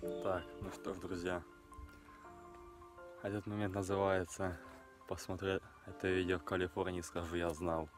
Так, ну что ж, друзья. Этот момент называется «Посмотрел это видео в Калифорнии, скажу, я знал».